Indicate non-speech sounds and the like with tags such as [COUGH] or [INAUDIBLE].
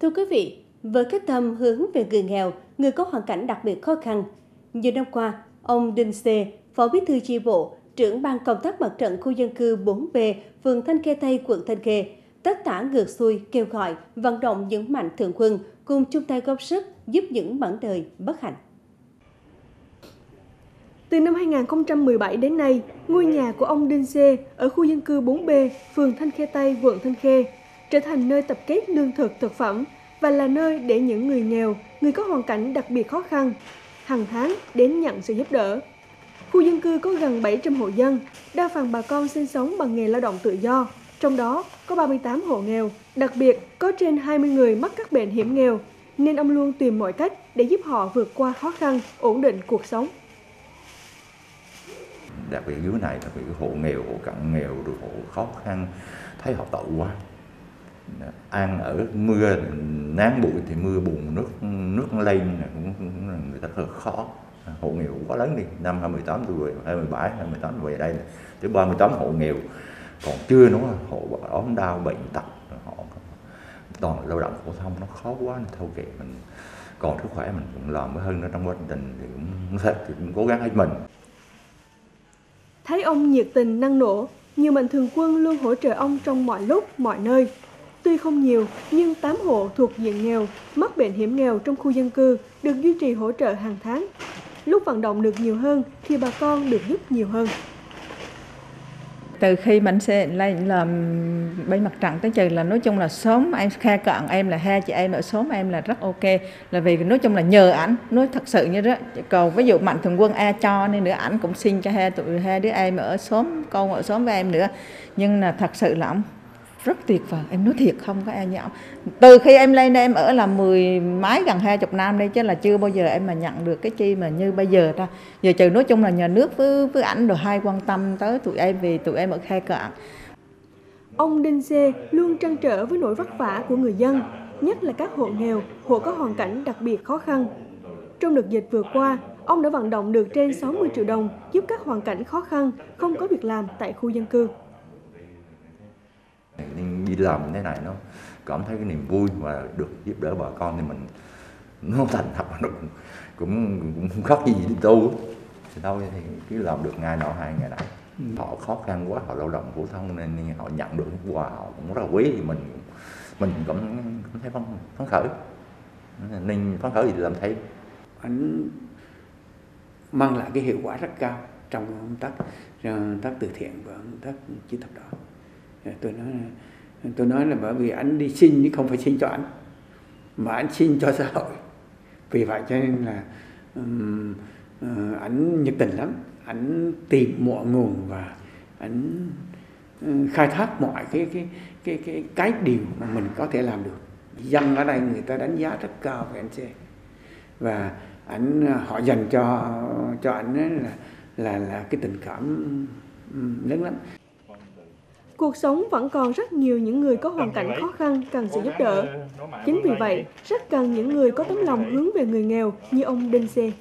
Thưa quý vị, với quyết tâm hướng về người nghèo, người có hoàn cảnh đặc biệt khó khăn, nhiều năm qua, ông Đinh Xê, Phó Bí thư chi bộ, trưởng ban công tác mặt trận khu dân cư 4B, phường Thanh Khê Tây, quận Thanh Khê, tất tả ngược xuôi kêu gọi vận động những mạnh thường quân cùng chung tay góp sức giúp những mảnh đời bất hạnh. Từ năm 2017 đến nay, ngôi nhà của ông Đinh Xê ở khu dân cư 4B, phường Thanh Khê Tây, quận Thanh Khê, trở thành nơi tập kết lương thực thực phẩm và là nơi để những người nghèo, người có hoàn cảnh đặc biệt khó khăn, hàng tháng đến nhận sự giúp đỡ. Khu dân cư có gần 700 hộ dân, đa phần bà con sinh sống bằng nghề lao động tự do, trong đó có 38 hộ nghèo, đặc biệt có trên 20 người mắc các bệnh hiểm nghèo, nên ông luôn tìm mọi cách để giúp họ vượt qua khó khăn, ổn định cuộc sống. Đặc biệt dưới này, là biệt hộ nghèo, hộ cận nghèo, rồi hộ khó khăn, thấy họ tội quá ăn ở mưa nắng bụi thì mưa bùn nước nước lên cũng, cũng người ta hơi khó. Hộ nghèo quá lớn đi năm 2018 tôi về 2017 2018 về đây tới 38 hộ nghèo còn chưa nữa hộ ốm đau bệnh tật họ toàn lao động phổ thông nó khó quá nó thâu kệ mình. Còn sức khỏe mình cũng làm với hơn nó trong quá trình thì cũng, [LAUGHS] thì cũng cố gắng hết mình. Thấy ông nhiệt tình năng nổ nhiều mạnh thường quân luôn hỗ trợ ông trong mọi lúc mọi nơi. Tuy không nhiều, nhưng 8 hộ thuộc diện nghèo, mắc bệnh hiểm nghèo trong khu dân cư được duy trì hỗ trợ hàng tháng. Lúc vận động được nhiều hơn thì bà con được giúp nhiều hơn. Từ khi mình sẽ lên làm bên mặt trận tới trừ là nói chung là sớm em kha cận em là hai chị em ở sớm em là rất ok là vì nói chung là nhờ ảnh nói thật sự như đó còn ví dụ mạnh thường quân a cho nên nữa ảnh cũng xin cho hai tụi hai đứa em ở sớm con ở sớm với em nữa nhưng là thật sự là ông rất tuyệt vời. Em nói thiệt không có ai nhạo từ khi em lên đây em ở là mười mấy gần hai chục năm đây chứ là chưa bao giờ em mà nhận được cái chi mà như bây giờ ta. Giờ trừ nói chung là nhà nước với với ảnh rồi hai quan tâm tới tụi em vì tụi em ở khe cạn. Ông Đinh Dê luôn trăn trở với nỗi vất vả của người dân, nhất là các hộ nghèo, hộ có hoàn cảnh đặc biệt khó khăn. Trong đợt dịch vừa qua, ông đã vận động được trên 60 triệu đồng giúp các hoàn cảnh khó khăn không có việc làm tại khu dân cư làm thế này nó cảm thấy cái niềm vui và được giúp đỡ bà con thì mình nó thành thật nó cũng cũng, cũng khác gì đi tu. Thì đâu thì cứ làm được ngày nọ hai ngày nọ. Ừ. họ khó khăn quá họ lao động phổ thông nên, nên họ nhận được quà họ cũng rất là quý. Thì mình mình cũng cũng thấy phấn, phấn khởi. Nên phấn khởi gì làm thấy anh mang lại cái hiệu quả rất cao trong công tác công tác từ thiện và công tác chữ thập đỏ tôi nói tôi nói là bởi vì anh đi xin chứ không phải xin cho anh. Mà anh xin cho xã hội. Vì vậy cho nên là um, uh, anh nhiệt tình lắm. Anh tìm mọi nguồn và anh uh, khai thác mọi cái cái cái cái cái điều mà mình có thể làm được. Dân ở đây người ta đánh giá rất cao về anh xe và anh ờ, họ dành cho cho anh là là là cái tình cảm lớn lắm. Cuộc sống vẫn còn rất nhiều những người có hoàn cảnh khó khăn cần sự giúp đỡ. Chính vì vậy, rất cần những người có tấm lòng hướng về người nghèo như ông Đinh Xê.